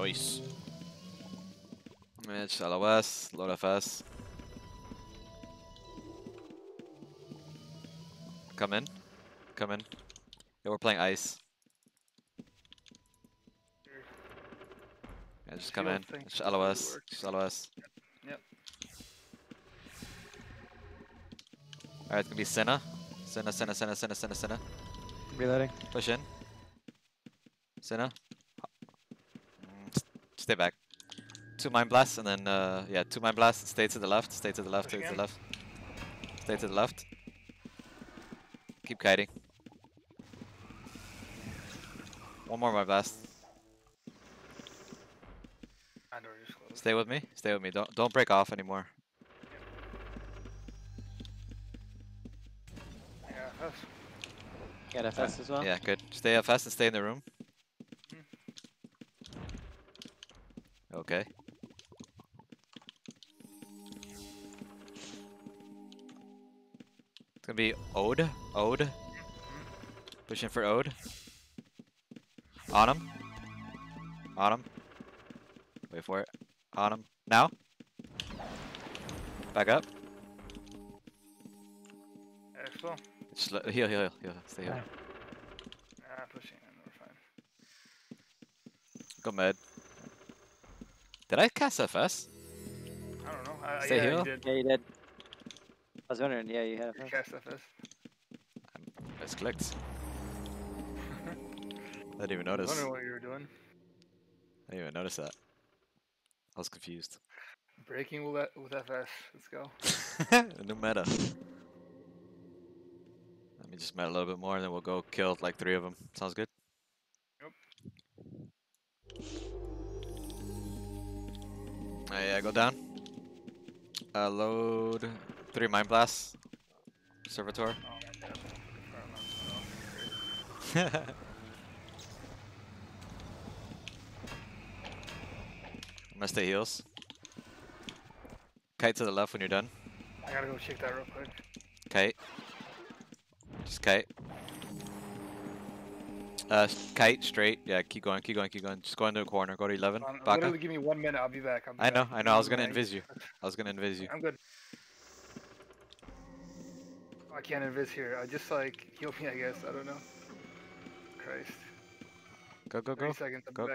Nice. Mitch, LOS, load FS. Come in. Come in. Yeah, we're playing ice. Yeah, just come in. thing Just doesn't LOS. work. Just LOS. Yep. Alright, it's gonna be Senna. Senna, Senna, Senna, Senna, Senna, Senna. Reloading. Push in. Senna. S- Stay back. Two mind blasts and then uh yeah, two mind blasts. Stay to the left. Stay to the left. Stay Push to the left. Stay to the left. Keep kiting. One more mind blast. My door just closed. Stay with me. Stay with me. Don't don't break off anymore. Yeah, that's Got FS as well. Yeah, good. Stay FS and stay in the room. Okay. It's gonna be Ode. Ode. Pushing for Ode. On him. On him. Wait for it. On him. Now. Back up. Expo. Just let, heal, heal, heal, heal. Stay heal. Alright. Ah, pushing in, we're fine. Go med. Did I cast FS? I don't know. I, Stay yeah, heal? you did. Yeah, you did. I was wondering. Yeah, you have. You FS. cast FS. Um, it's clicked. I didn't even notice. I was notice. wondering what you were doing. I didn't even notice that. I was confused. Breaking with, with FS. Let's go. New meta. Let me just meta a little bit more and then we'll go kill like three of them. Sounds good? Uh, yeah, go down. Uh, load three mind blasts. Servitor. My God. Far enough, so, I'm gonna stay heals. Kite to the left when you're done. I gotta go check that real quick. Kite. Just kite. Uh, kite straight. Yeah, keep going, keep going, keep going. Just go into a corner. Go to 11. Um, Baka. literally give me one minute. I'll be back. I'll be I know, back. I know. I was gonna invis you. I was gonna invis you. I'm good. I can't invis here. I just like heal me. I guess. I don't know. Christ. Go, go, 30 go. seconds. Go, go.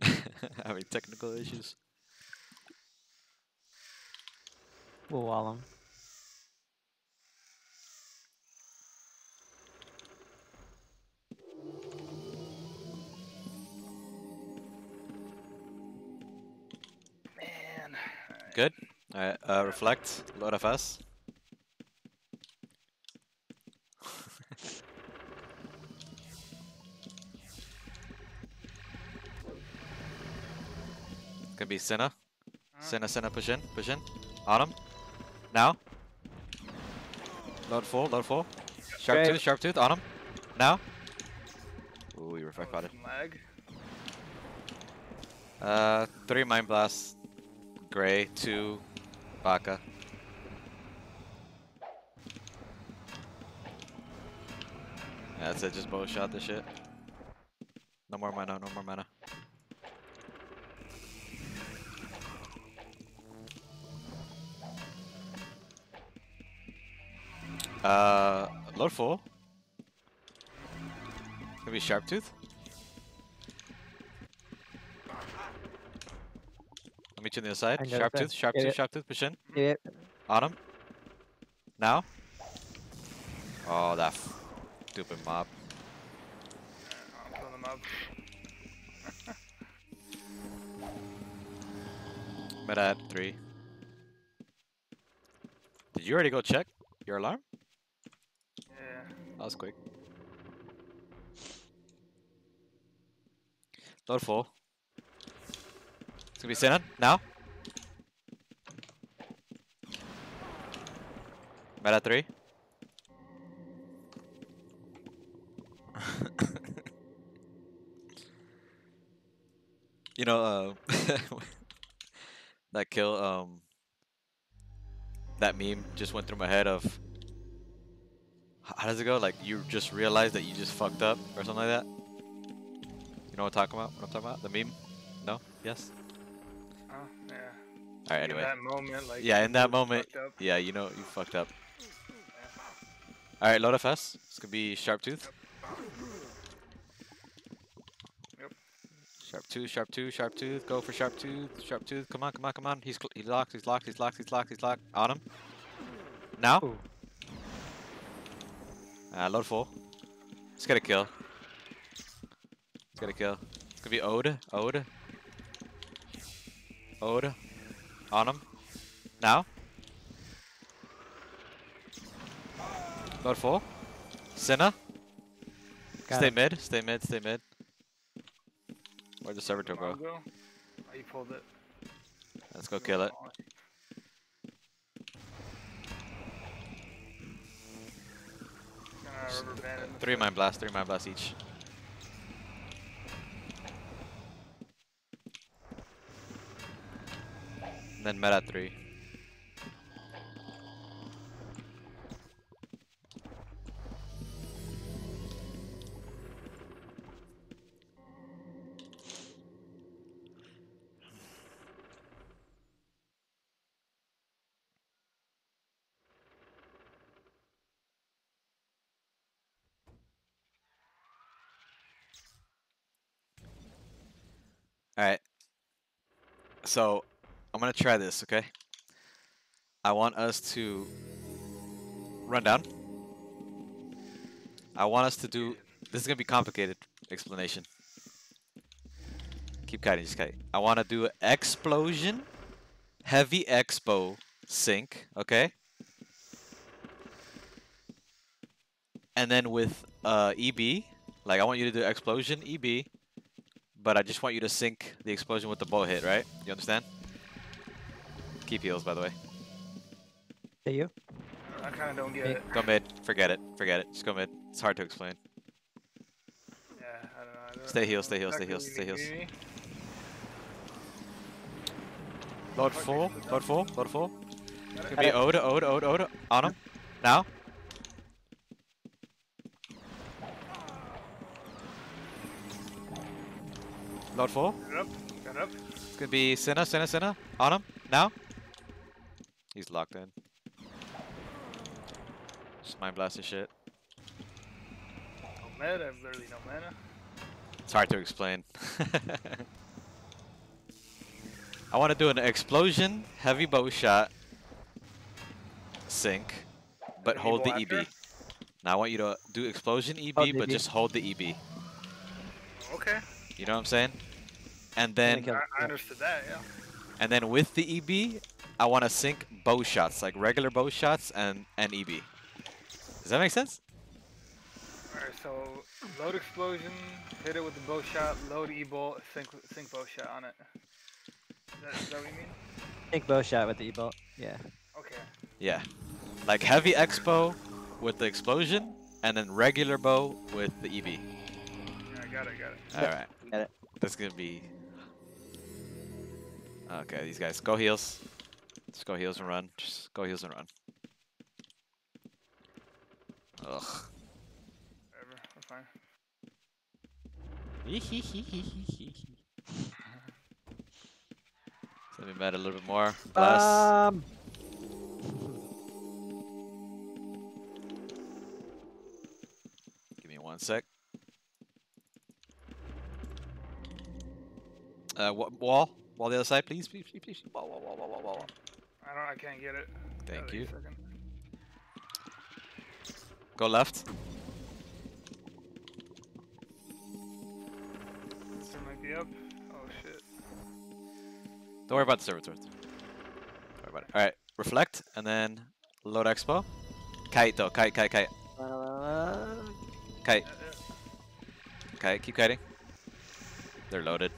Having technical issues. We'll wall him. Good. Alright, uh, reflect. Load FS. Gonna be Senna. Huh? Senna, Senna, push in, push in. On him. Now. Load full, load full. Sharp Great. tooth, sharp tooth, on him. Now. Ooh, you Oh, reflect potted. some lag. Uh, three mind blasts. Gray, two, Baka. That's it. Just bow shot this shit. No more mana. No more mana. Uh, load full. Gonna be sharp tooth. I'll meet you on the other side. Sharp tooth, sharp tooth, sharp tooth, push in. Yeah. On him. Now. Oh, that stupid mob. I'm pulling them up. Met at three. Did you already go check your alarm? Yeah. That was quick. Load full. It's gonna be Sinan now. Meta three. you know, uh, that kill, um, that meme just went through my head of how does it go? Like you just realize that you just fucked up or something like that. You know what I'm talking about? What I'm talking about? The meme? No? Yes. Oh, yeah. All right. In Anyway. that moment, like. Yeah, in that moment, up. Yeah, you know you fucked up. All right, load FS. It's gonna be sharp tooth. Yep. Sharp tooth, sharp tooth, sharp tooth. Go for sharp tooth, sharp tooth. Come on, come on, come on. He's cl- he's locked, he's locked, he's locked, he's locked, he's locked. On him. Now. Ooh. Uh, load full. Let's get a kill. Let's get a kill. It's gonna be Ode, Ode, Ode. On him. Now. Load full. Senna. Got stay him. mid, stay mid, stay mid. Where'd the servitor go? Mongo. Oh, you pulled it. Let's go kill it. Gonna rubber band in the Three foot. mind blast, three mind blast each. And then meta three. Alright. So, I'm gonna try this, okay? I want us to run down. I want us to do. This is gonna be complicated explanation. Keep kiting, just kiting. I want to do explosion, heavy expo, sync, okay? And then with uh, EB, like I want you to do explosion, EB, but I just want you to sync the explosion with the bow hit, right? You understand? Keep heals, by the way. Hey, you? I kind of don't get Hey. it. Go mid. Forget it. Forget it. Just go mid. It's hard to explain. Yeah, I don't know. I don't Stay heal, stay heal, stay exactly heal, stay mean, heals. Load Fuck, full. it's Load full. Load full. Got it? Could be Ode, Ode, Ode, Ode. On him. Now. Load full. Got up. Got up. It's gonna be Senna, Senna, Senna. On him. Now. He's locked in. Just mind blast and shit. No meta. Literally no mana. It's hard to explain. I want to do an explosion, heavy bow shot, sync, but And hold the Evo EB. Now I want you to do explosion EB, Hold but just hold the EB. Okay. You know what I'm saying? And then, I, I understood that. Yeah. and then with the EB, I want to sync bow shots, like regular bow shots and and EB. Does that make sense? Alright, so load explosion, hit it with the bow shot, load e bolt, sync sync bow shot on it. Is that, is that what you mean? Think bow shot with the e-bolt. Yeah. Okay. Yeah. Like heavy expo with the explosion, and then regular bow with the EB. Yeah, I got it. Got it. All right. Got it. That's gonna be. Okay, these guys go heals. Just go heals and run. Just go heals and run. Ugh. Whatever. We're fine. Let me mad a little bit more. Blast. Um. Give me one sec. Uh, wall, wall the other side, please, please, please, please. Wall, wall, wall, wall, wall, wall. I don't. I can't get it. Thank Gotta you. Go left. Might be up. Oh shit. Don't worry about the servitor. Don't worry about it. All right, reflect and then load expo. Kite though, kite, kite, kite, kite, kite. Keep kiting. They're loaded.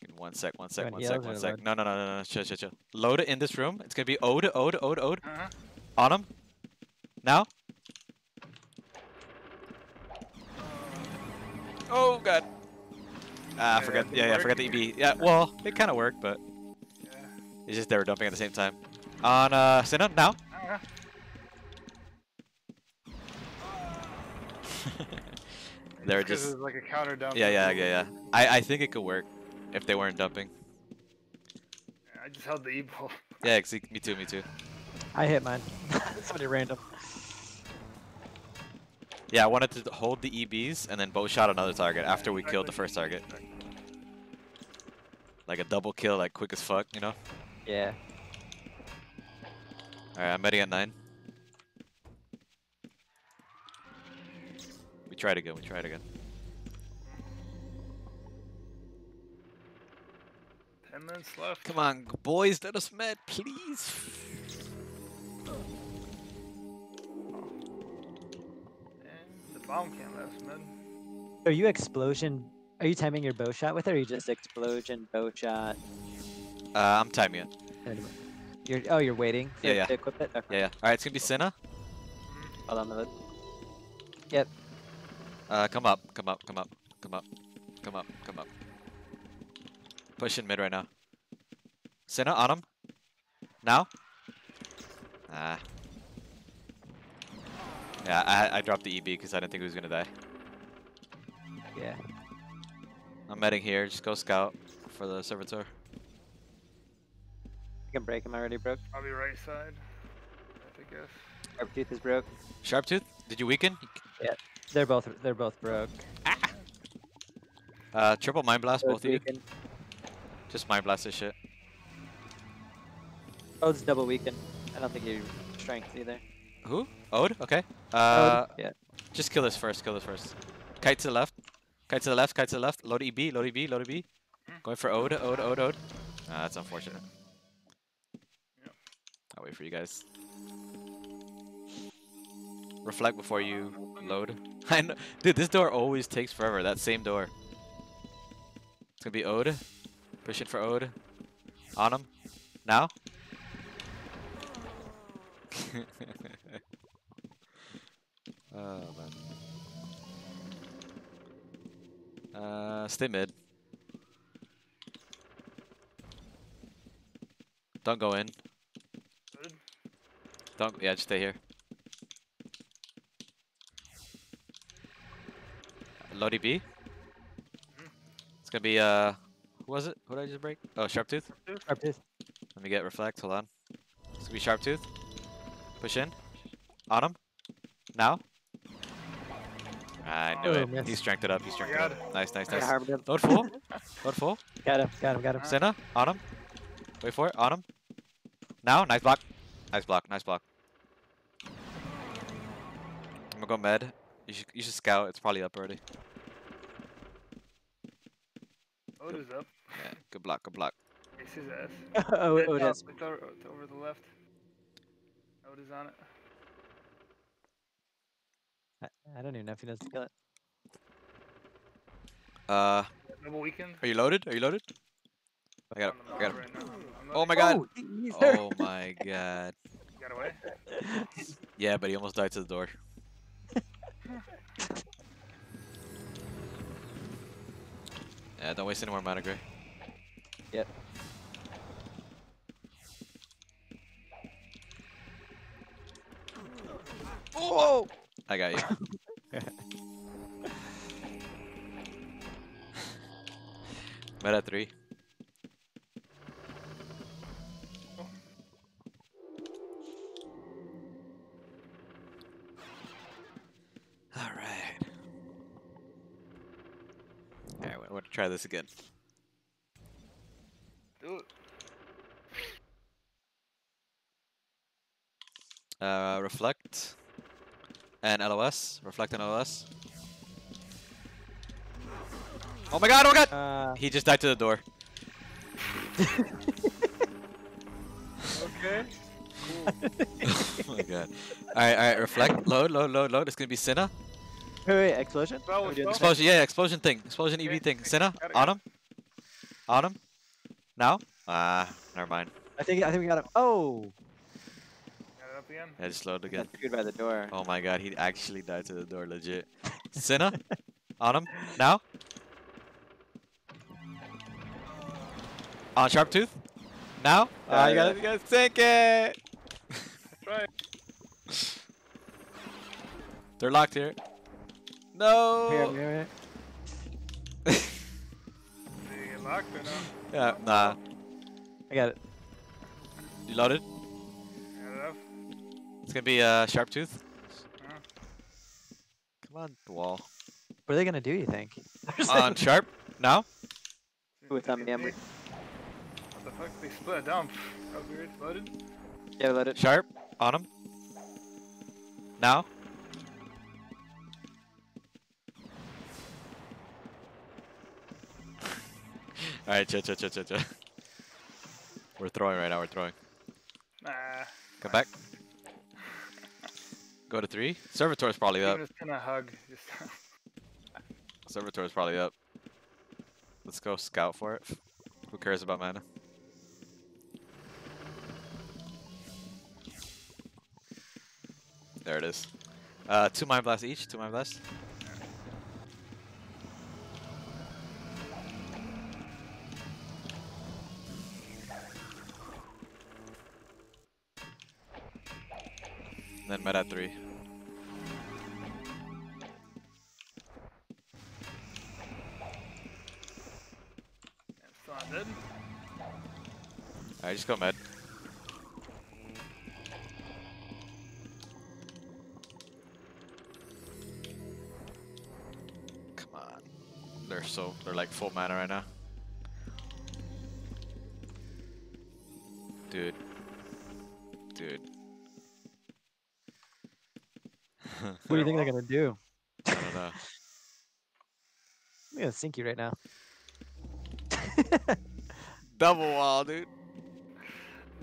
Give me One sec, one sec, one sec, one sec. No, no, no, no, no. Chill, chill, chill. Load it in this room. It's gonna be ode, ode, ode, ode. Uh-huh. On him. Now. Oh god. Ah, I Yeah, forgot. Yeah, yeah, I forgot the. EB. Yeah, well, it kind of worked, but Yeah. it's just they were dumping at the same time. On uh, Cinna now. Ah, They're just like a counter dump. yeah, yeah, yeah, yeah. I I think it could work if they weren't dumping. I just held the E ball. Yeah, ex- me too, me too. I hit mine. it's pretty random. Yeah, I wanted to hold the EBs and then bow shot another target after we killed the first target. Like a double kill, like quick as fuck, you know? Yeah. Alright, I'm betting at 9. We tried again, we tried again. Ten minutes left. Come on, boys, let us med, please. And the bomb can't last, man. Are you explosion? Are you timing your bow shot with it, or are you just explosion bow shot? Uh, I'm timing it. You're oh, you're waiting for Yeah, yeah. to equip it. Okay. Yeah, yeah. Alright, it's gonna be Cinna. Hold on, the Uh, come up, come up, come up, come up, come up, come up. Push in mid right now. Cinna, on him. Now. Ah. Yeah, I, I dropped the EB because I didn't think he was gonna die. yeah. I'm medding here. Just go scout for the servitor. I can break him already broke. Probably right side. I guess. Sharp tooth is broke. Sharptooth, did you weaken? Yeah. They're both they're both broke. Ah! Uh, triple mind blast, Both both of you. weakened. Just mind blast this shit. It's double weakened. I don't think you strength either. Who? Ode? Okay. Uh, yeah. just kill this first. Kill this first. Kite to the left. Kite to the left. Kite to the left. Load EB. Load EB. Load EB. Going for Ode. Ode. Ode. Ode. Ah, that's unfortunate. I'll wait for you guys. Reflect before you load. I know, dude. This door always takes forever. That same door. It's gonna be Ode. Push it for Ode. On him. Now. oh man. Uh, stay mid. Don't go in. Don't. Yeah, just stay here. Load EB. It's gonna be uh, was it? Who did I just break? Oh, sharp tooth. Sharp tooth. Let me get reflect. Hold on. It's gonna be sharp tooth. Push in. On him. Now. I knew Oh, it. miss. He strengthed it up. He strengthed it up. Nice, nice, nice. Load full. Load full. Got him. Got him. Got him. Senna. On him. Wait for it. On him. Now. Nice block. Nice block. Nice block. I'm gonna go med. You should you should scout. It's probably up already. Oda's up. Yeah. Good block. Good block. Ace his ass. oh, It's oh, it up. It's over, it's over the left. Oda's on it. I, I don't even know if he knows to kill it. Uh, Double weekend. are you loaded? Are you loaded? I got. On it. the I got. mount it. right Oh my god. Oh, he- he's there. Oh my god. Got away. Yeah, but he almost died to the door. yeah, don't waste any more mana, Gray. Yep. Oh! I got you. Meta 3. Alright. Alright, I want to try this again. Do. Uh, reflect and LOS. Reflect and LOS. Oh my god! Oh my god! Uh, He just died to the door. Okay. oh my god. Alright, alright, reflect. Load, load, load, load. It's gonna be Cinna. wait, wait, explosion? Spell, Are we doing the spell. same? Explosion, yeah, explosion thing. Explosion EB thing. okay, Cinna, got on him. On him. Now? Ah, never mind. I think I think we got him. Oh, Got it up again. I just loaded again. got by the door. Oh my god, he actually died to the door, legit. Cinna, on him. Now? On Sharp Tooth. Now? You Uh, gotta, you gotta sync it! That's right. They're locked here. No! Here, here, here. Locked or no? Yeah, nah. I got it. You loaded? Got it? It's gonna be uh, sharp tooth. Yeah. Come on, the wall. What are they gonna do? You think? There's On sharp. Now? With um, Amber. What the fuck? They split it down. That was weird. Loaded? yeah, let it. Sharp. On him. Now? Alright, chill, chill, chill, chill, chill. We're throwing right now, we're throwing. Nah. Come back. Go to three. Servitor's probably up. Just gonna hug. Just Servitor's probably up. Let's go scout for it. Who cares about mana? There it is. Uh, two mind blasts each. Two mind blasts. Med at three. still not dead. Alright, just go med. Come on. They're so they're like full mana right now. What do you think they're gonna do? I don't know. I'm gonna sink you right now. Double wall, dude.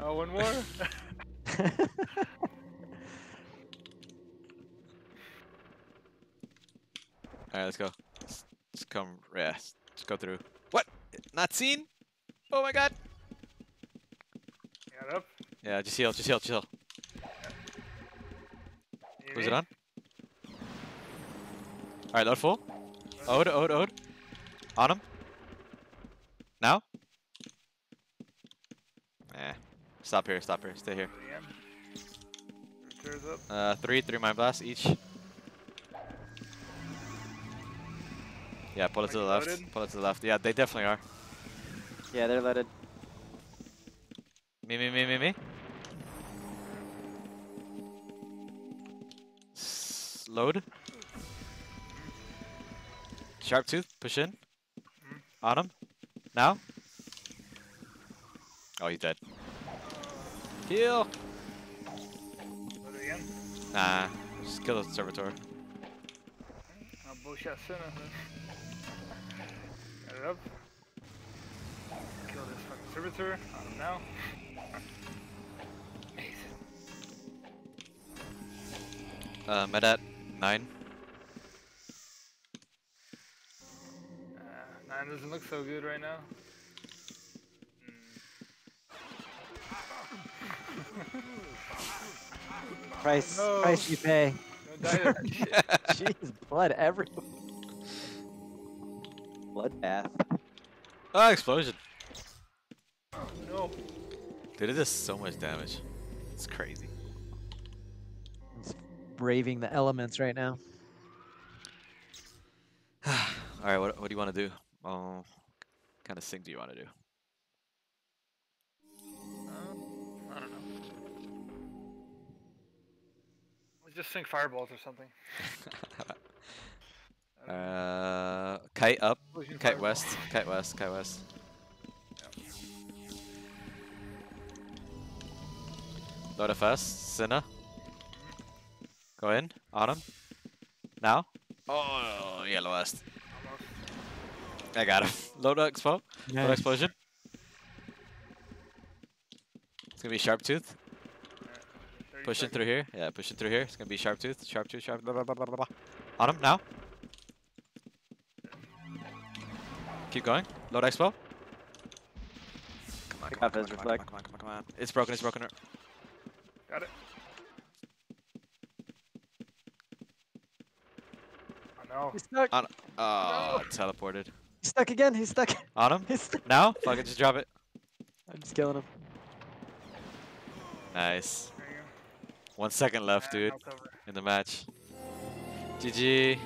Oh, one more? Alright, let's go. Let's, let's come rest. Just go through. What? Not seen? Oh my god. Got up. Yeah, just heal, just heal, just heal. Was it on? Alright, load full. Ode, ode, ode. On him. Now? Eh. Stop here, stop here, stay here. To the end. Returns up. Uh, three, three mind blasts each. Yeah, pull it to the left. loaded? Pull it to the left. Yeah, they definitely are. yeah, they're loaded. Me, me, me, me, me. S- Load. Sharp tooth, push in. Mm-hmm. On him. Now. Oh, he's dead. Heal! Nah, just kill the servitor. Mm-hmm. I'll bullshit sooner. Got it up. Kill this fucking servitor. I don't. Uh, medat 9. man. Doesn't look so good right now. price, no. price you pay. Jeez, blood everywhere. Bloodbath. Ah, oh, explosion. No. Dude, it does so much damage. It's crazy. Braving the elements right now. All right, what, what do you want to do? Oh, kind of thing do you want to do? Uh, I don't know. Let's just sync fireballs or something. I don't know. Uh, kite up, kite fireball. west, kite west, kite west. Load it fast, Cinna. Go in, on him. Now. Oh, yellow west. Almost. I got him. Load expo. Load Nice. explosion. It's gonna be sharp tooth. 30 Pushing through here. Yeah, pushing through here. It's gonna be sharp tooth, sharp tooth, sharp. Blah, blah, blah, blah, blah, blah. On him now. Keep going. Load expo. Come on, come on, come on, come on, come on, come on, come on. It's broken. It's broken. Got it. Oh no. He's stuck. On. Oh, teleported. He's stuck again. He's stuck. On him? He's stuck. Now? Fuck it, just drop it. I'm just killing him. Nice. One second left, dude, in the match. GG.